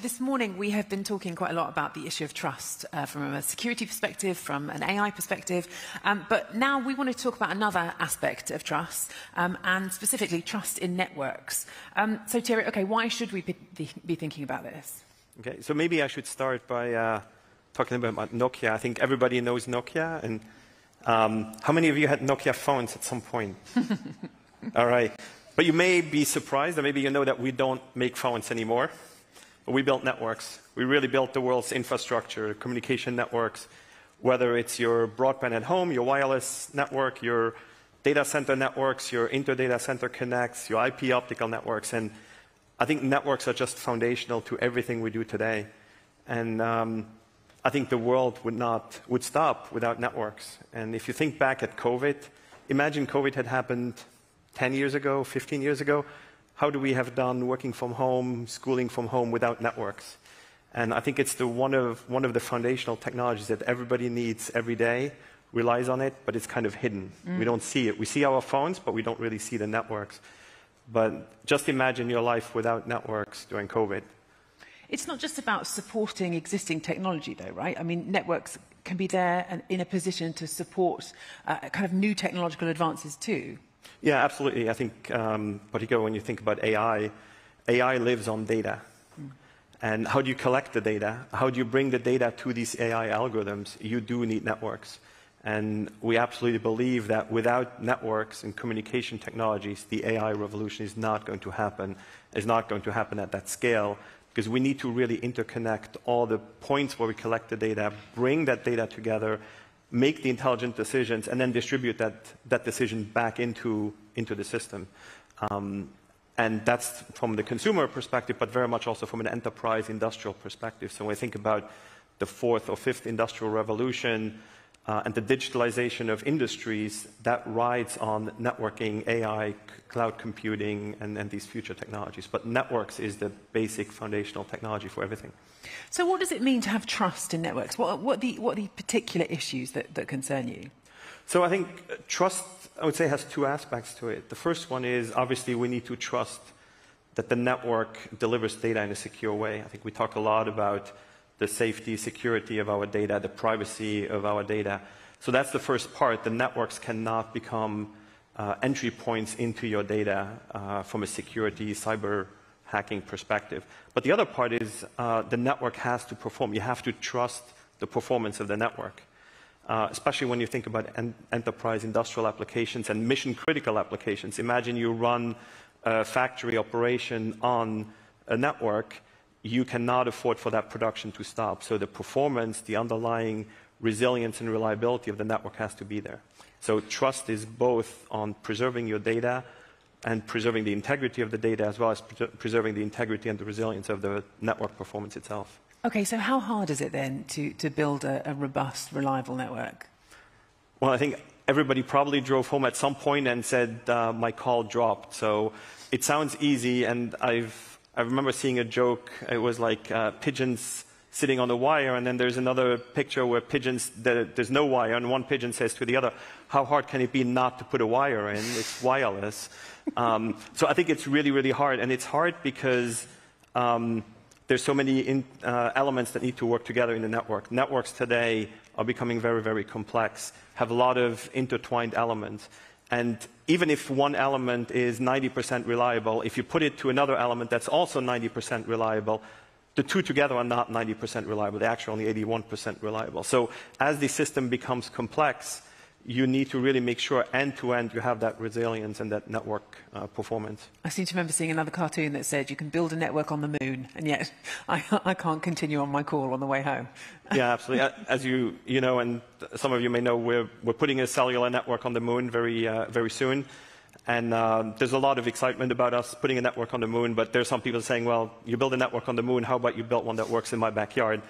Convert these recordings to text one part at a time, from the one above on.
This morning, we have been talking quite a lot about the issue of trust uh, from a security perspective, from an AI perspective. Um, but now we want to talk about another aspect of trust, um, and specifically trust in networks. Um, so, Thierry, okay, why should we be, be, thinking about this? Okay, so maybe I should start by uh, talking about Nokia. I think everybody knows Nokia. And um, how many of you had Nokia phones at some point? All right. But you may be surprised, or maybe you know that we don't make phones anymore. We built networks. We really built the world's infrastructure, communication networks, whether it's your broadband at home, your wireless network, your data center networks, your inter-data center connects, your IP optical networks. And I think networks are just foundational to everything we do today. And um, I think the world would not would stop without networks. And if you think back at COVID, imagine COVID had happened 10 years ago, 15 years ago. How do we have done working from home, schooling from home without networks? And I think it's the one of one of the foundational technologies that everybody needs every day, relies on it, but it's kind of hidden. Mm. We don't see it. We see our phones, but we don't really see the networks. But just imagine your life without networks during COVID. It's not just about supporting existing technology, though, right? I mean, networks can be there and in a position to support uh, kind of new technological advances too. Yeah, absolutely. I think, um, particularly when you think about AI, AI lives on data. Mm. And how do you collect the data? How do you bring the data to these AI algorithms? You do need networks. And we absolutely believe that without networks and communication technologies, the AI revolution is not going to happen, is not going to happen at that scale because we need to really interconnect all the points where we collect the data, bring that data together, make the intelligent decisions, and then distribute that, that decision back into, into the system. Um, and that's from the consumer perspective, but very much also from an enterprise industrial perspective. So when we think about the fourth or fifth industrial revolution, uh, and the digitalization of industries that rides on networking, AI, cloud computing, and, and, these future technologies. But networks is the basic foundational technology for everything. So, what does it mean to have trust in networks? What, what, the, what are the particular issues that, that concern you? So, I think trust, I would say, has two aspects to it. The first one is obviously we need to trust that the network delivers data in a secure way. I think we talk a lot about the safety, security of our data, the privacy of our data. So that's the first part. The networks cannot become uh, entry points into your data uh, from a security, cyber hacking perspective. But the other part is uh, the network has to perform. You have to trust the performance of the network. Uh, especially when you think about en enterprise industrial applications and mission critical applications. Imagine you run a factory operation on a network you cannot afford for that production to stop. So the performance, the underlying resilience and reliability of the network has to be there. So trust is both on preserving your data and preserving the integrity of the data as well as pre preserving the integrity and the resilience of the network performance itself. Okay, so how hard is it then to, to build a, a robust, reliable network? Well, I think everybody probably drove home at some point and said, uh, my call dropped. So it sounds easy, and I've I remember seeing a joke. It was like uh, pigeons sitting on a wire, and then there's another picture where pigeons, there's no wire, and one pigeon says to the other, How hard can it be not to put a wire in? It's wireless. Um, so I think it's really, really hard. And it's hard because um, there's so many in, uh, elements that need to work together in the network. Networks today are becoming very, very complex, have a lot of intertwined elements. And even if one element is 90% reliable, if you put it to another element that's also 90% reliable, the two together are not 90% reliable. They're actually only 81% reliable. So as the system becomes complex, you need to really make sure end to end you have that resilience and that network uh, performance. I seem to remember seeing another cartoon that said you can build a network on the moon, and yet I, I can't continue on my call on the way home. yeah, absolutely. As you, you know, and some of you may know, we're, we're putting a cellular network on the moon very, uh, very soon. And uh, there's a lot of excitement about us putting a network on the moon, but there's some people saying, well, you build a network on the moon, how about you build one that works in my backyard?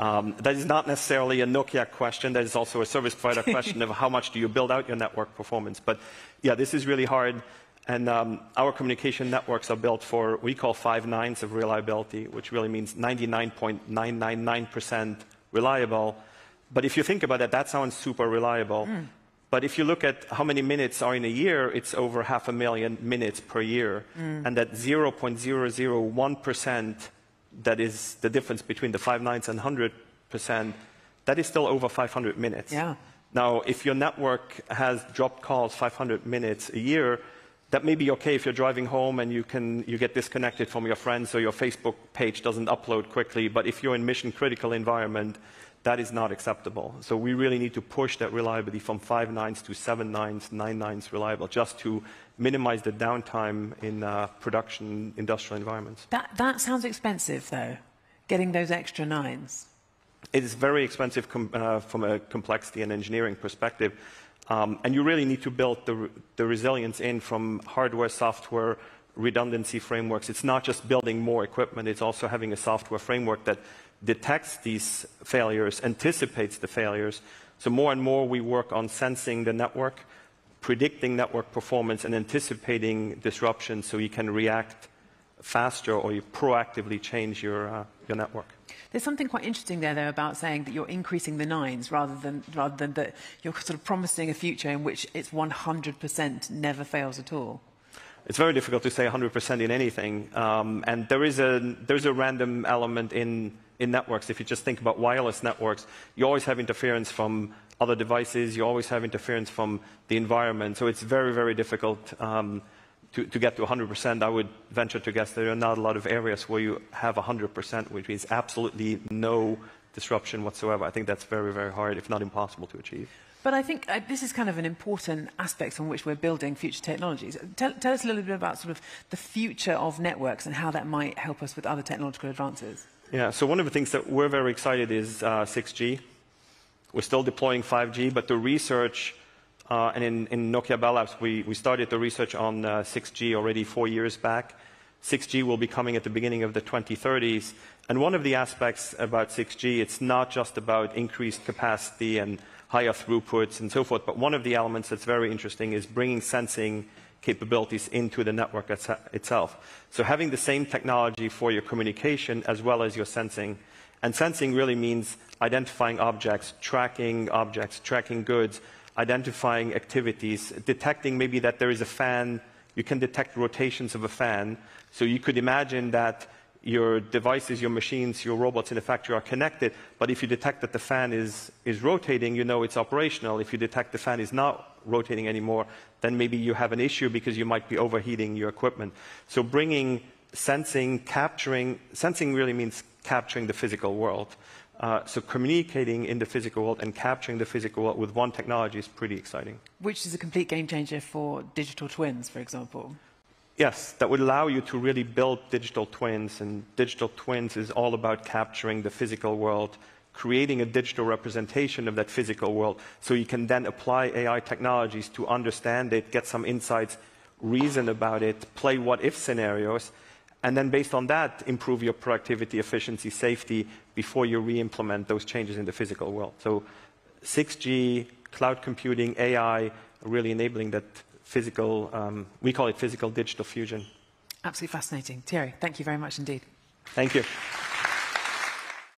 Um, that is not necessarily a Nokia question, that is also a service provider question of how much do you build out your network performance. But yeah, this is really hard. And um, our communication networks are built for what we call five nines of reliability, which really means 99.999% reliable. But if you think about it, that sounds super reliable. Mm. But if you look at how many minutes are in a year, it's over half a million minutes per year. Mm. And that 0.001% that is the difference between the five nines and 100%, that is still over 500 minutes. Yeah. Now, if your network has dropped calls 500 minutes a year, that may be okay if you're driving home and you, can, you get disconnected from your friends or your Facebook page doesn't upload quickly. But if you're in mission critical environment, that is not acceptable. So we really need to push that reliability from five nines to seven nines, nine nines reliable, just to minimize the downtime in uh, production industrial environments. That, that sounds expensive, though, getting those extra nines. It is very expensive uh, from a complexity and engineering perspective. Um, and you really need to build the, the resilience in from hardware, software, redundancy frameworks. It's not just building more equipment, it's also having a software framework that detects these failures, anticipates the failures. So more and more we work on sensing the network, predicting network performance, and anticipating disruption so you can react faster or you proactively change your, uh, your network. There's something quite interesting there, though, about saying that you're increasing the nines rather than, rather than that you're sort of promising a future in which it's 100% never fails at all. It's very difficult to say 100% in anything. Um, and there is, a, there's a random element in, in networks. If you just think about wireless networks, you always have interference from other devices. You always have interference from the environment. So it's very, very difficult um, to, to get to 100%, I would venture to guess there are not a lot of areas where you have 100%, which means absolutely no disruption whatsoever. I think that's very, very hard, if not impossible to achieve. But I think uh, this is kind of an important aspect on which we're building future technologies. Tell, tell, us a little bit about sort of the future of networks and how that might help us with other technological advances. Yeah, so one of the things that we're very excited is uh, 6G. We're still deploying 5G, but the research uh, and in, in, Nokia Bell Labs, we, we started the research on uh, 6G already four years back. 6G will be coming at the beginning of the 2030s. And one of the aspects about 6G, it's not just about increased capacity and higher throughputs and so forth, but one of the elements that's very interesting is bringing sensing capabilities into the network itself. So having the same technology for your communication as well as your sensing. And sensing really means identifying objects, tracking objects, tracking goods, identifying activities, detecting maybe that there is a fan. You can detect rotations of a fan. So you could imagine that your devices, your machines, your robots in the factory are connected, but if you detect that the fan is, is rotating, you know it's operational. If you detect the fan is not rotating anymore, then maybe you have an issue because you might be overheating your equipment. So bringing sensing, capturing, sensing really means capturing the physical world. Uh, so communicating in the physical world and capturing the physical world with one technology is pretty exciting. Which is a complete game changer for digital twins, for example. Yes, that would allow you to really build digital twins. And digital twins is all about capturing the physical world, creating a digital representation of that physical world, so you can then apply AI technologies to understand it, get some insights, reason about it, play what if scenarios, and then based on that, improve your productivity, efficiency, safety before you re-implement those changes in the physical world. So 6G, cloud computing, AI, really enabling that physical, um, we call it physical digital fusion. Absolutely fascinating. Thierry, thank you very much indeed. Thank you.